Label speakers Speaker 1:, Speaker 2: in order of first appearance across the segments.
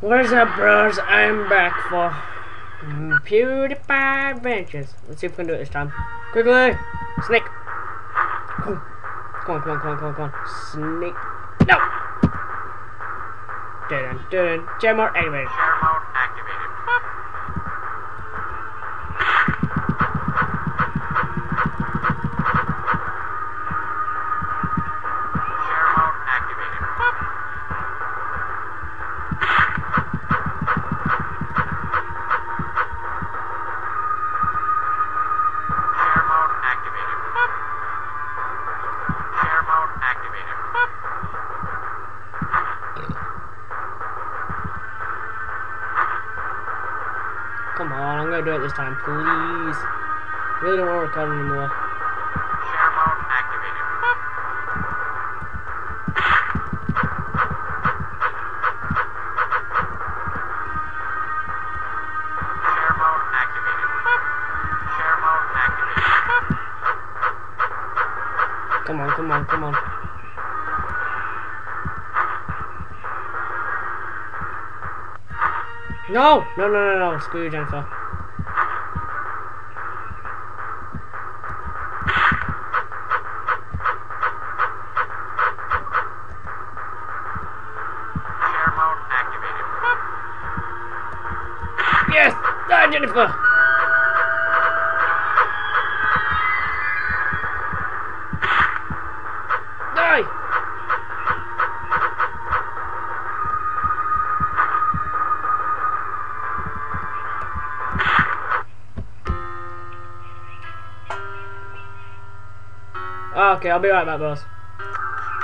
Speaker 1: What's up, bros? I'm back for PewDiePie Adventures. Let's see if we can do it this time. Quickly! Snake! Come on, come on, come on, come on, come on. Snake. No! Dun dun dun. Activated.
Speaker 2: Share
Speaker 1: Come on, I'm gonna do it this time, please. Really don't want to record anymore.
Speaker 2: Share mode activated. Share mode activated. Share mode activated.
Speaker 1: Come on, come on, come on. No! No, no, no, no. Screw you, Jennifer.
Speaker 2: Share mode activated.
Speaker 1: Yes! Die, Jennifer! Okay, I'll be right back, boss.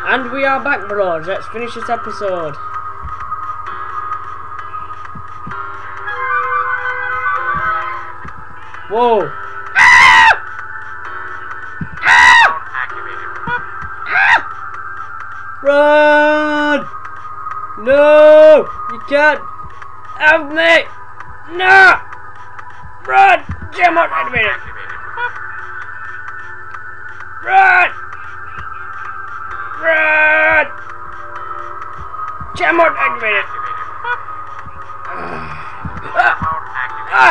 Speaker 1: And we are back, bros. Let's finish this episode. Whoa! Run! No! You can't have me! No! Run! Jam out activated!
Speaker 2: Activated.
Speaker 1: Run! Run! Jamon activated. Share
Speaker 2: mode activated.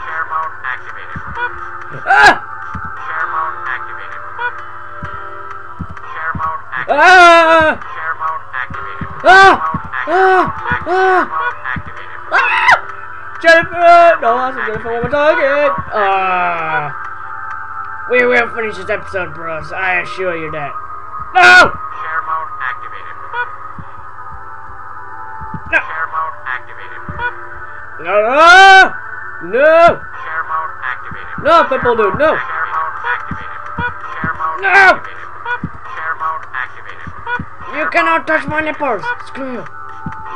Speaker 2: Share mode activated. Share mode activated. Share mode activated. Share mode activated. Share mode activated.
Speaker 1: Share
Speaker 2: mode activated.
Speaker 1: Jennifer, no, I'm going for my target. Ah. We will finish this episode, bros. I assure you that. No!
Speaker 2: Share mode activated.
Speaker 1: No!
Speaker 2: Share mode activated.
Speaker 1: No! No! No!
Speaker 2: Share mode activated.
Speaker 1: No, Pimple Dude, no!
Speaker 2: Share mode activated. Share mode
Speaker 1: No!
Speaker 2: activated. Share mode activated.
Speaker 1: You cannot touch my nipples! Screw you!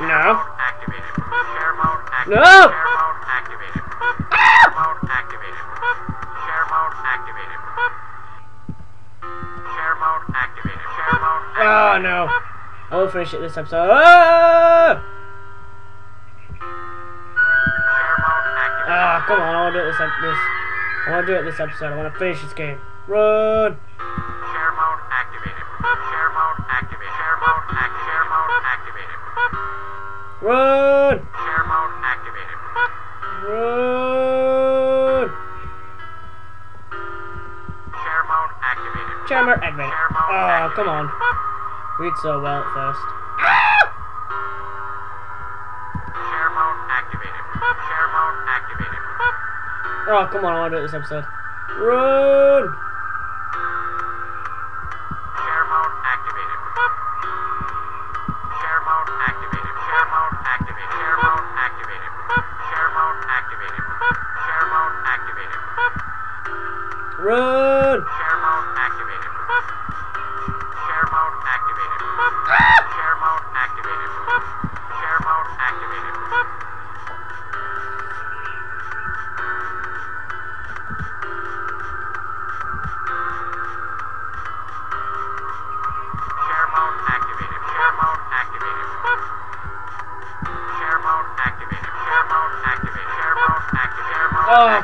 Speaker 1: No!
Speaker 2: Activated. Share mode activated.
Speaker 1: No!
Speaker 2: Share
Speaker 1: Oh no! I will finish it this episode. Ah!
Speaker 2: Share.
Speaker 1: Ah, come on! I want to do it this ep- this. I want to do it this episode. I want to finish this game. Run!
Speaker 2: Share mode activated. Share mode activated. Share mode act. Share mode activated.
Speaker 1: Run!
Speaker 2: Share mode activated.
Speaker 1: Run!
Speaker 2: Share mode activated.
Speaker 1: Jammer.
Speaker 2: Share mode
Speaker 1: Oh,
Speaker 2: activated.
Speaker 1: come on. Read so well at first.
Speaker 2: Share mode activated. Share mode activated.
Speaker 1: Oh, come on. I want to do it this episode. Run!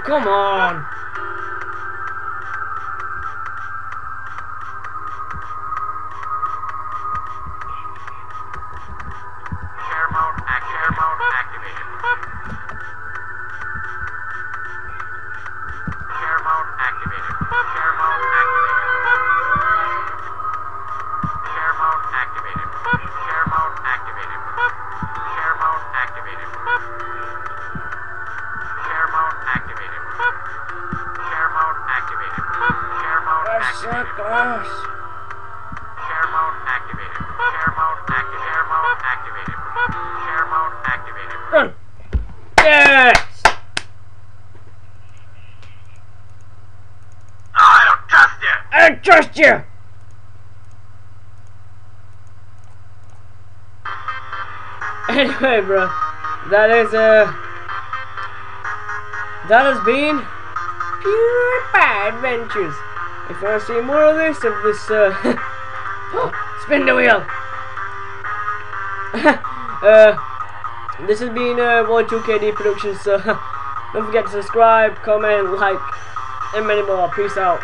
Speaker 2: come on! shot glass. Share mode activated. Share mode activated. Share mode activated. Share mode activated. Yes! Oh, I don't trust you!
Speaker 1: I
Speaker 2: don't
Speaker 1: trust you! anyway, bro, that is, uh, that has been PewDiePie Adventures. If you want to see more of this, of this, uh, spin the wheel. uh, this has been uh, 12KD Productions, so don't forget to subscribe, comment, like, and many more. Peace out.